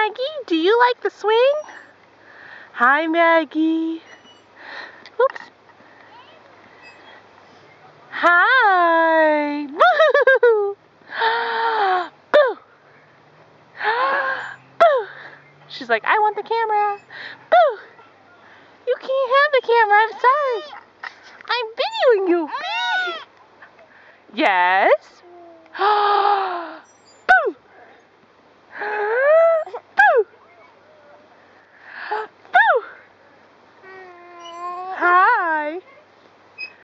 Maggie. Do you like the swing? Hi, Maggie. Oops. Hi. Boo! Boo! Boo! She's like, I want the camera. Boo! You can't have the camera. I'm sorry. I'm videoing you. Yes?